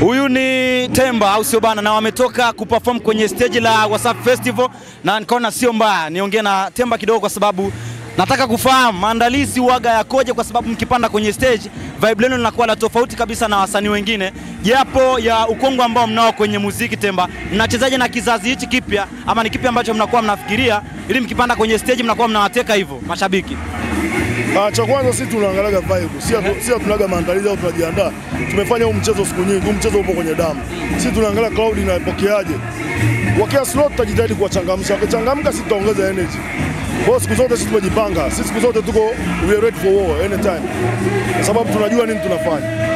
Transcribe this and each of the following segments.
Huyu ni Temba au sio bana, na wametoka kuperform kwenye stage la Wasafi Festival, na nikaona sio mbaya niongee na Temba kidogo, kwa sababu nataka kufahamu maandalizi waga yakoje, kwa sababu mkipanda kwenye stage vibe lenu linakuwa la tofauti kabisa na wasanii wengine, japo ya ukongwe ambao mnao kwenye muziki. Temba, mnachezaje na kizazi hichi kipya, ama ni kipi ambacho mnakuwa mnafikiria ili mkipanda kwenye stage mnakuwa mnawateka hivyo mashabiki? Ah, cha kwanza sisi tunaangalaga vibe, si hatu- si hatunaga maandalizi au tunajiandaa. Tumefanya huu mchezo siku nyingi, huu mchezo upo kwenye damu. Sisi tunaangalia crowd inapokeaje. Wakia slow tutajitahidi kuwachangamsha, wakichangamka sisi tutaongeza energy. Kwa siku zote sisi tumejipanga, sisi siku zote tuko we are ready for war anytime, kwa sababu tunajua nini tunafanya.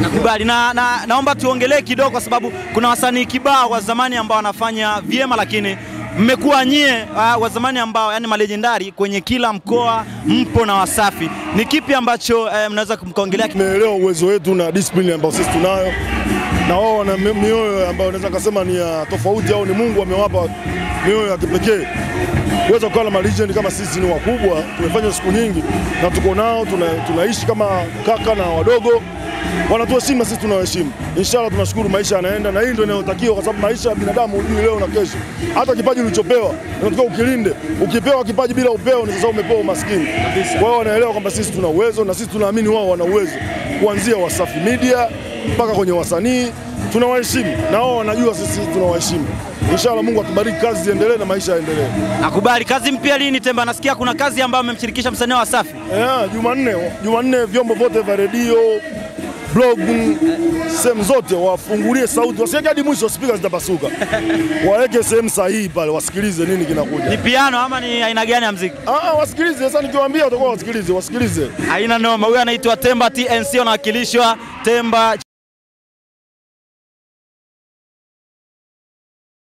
Nakubali na, na naomba tuongelee kidogo, kwa sababu kuna wasanii kibao wa zamani ambao wanafanya vyema, lakini mmekuwa nyie uh, wa zamani ambao yani malejendari kwenye kila mkoa mpo na Wasafi. Ni kipi ambacho eh, mnaweza mkaongelea? Tumeelewa uwezo wetu na discipline ambayo sisi tunayo, na wao wana mioyo ambayo unaweza kusema ni ya tofauti, au ni Mungu amewapa mioyo ya kipekee kuweza kukaa na malegend kama sisi. Ni wakubwa, tumefanya siku nyingi na tuko nao, tuna, tunaishi kama kaka na wadogo, wanatuheshimu na sisi tunaheshimu Inshallah, tunashukuru, maisha yanaenda, na hii ndio inayotakiwa, kwa sababu maisha ya binadamu hujui leo na kesho. Hata kipaji ulichopewa unatakiwa ukilinde. Ukipewa kipaji bila upeo, ni sasa umepewa umaskini. Kwa hiyo wanaelewa kwamba sisi tuna uwezo na sisi tunaamini wao wana uwezo, kuanzia Wasafi Media mpaka kwenye wasanii tunawaheshimu, na wao wanajua sisi tunawaheshimu. Inshallah, Mungu atubariki, kazi ziendelee na maisha yaendelee. Nakubali. Kazi mpya lini Temba? Nasikia kuna kazi ambayo amemshirikisha msanii wa Wasafi. Yeah, Jumanne, Jumanne vyombo vyote vya redio, blog, sehemu zote wafungulie sauti, wasiweke hadi mwisho, spika zitapasuka. Waweke sehemu sahihi pale, wasikilize nini kinakuja. Ni piano ama ni aina gani ya mziki? Ah, ah, wasikilize sasa, nikiwaambia watakuwa wasikilize, wasikilize. aina noma. Huyu anaitwa Temba TNC, anawakilishwa Temba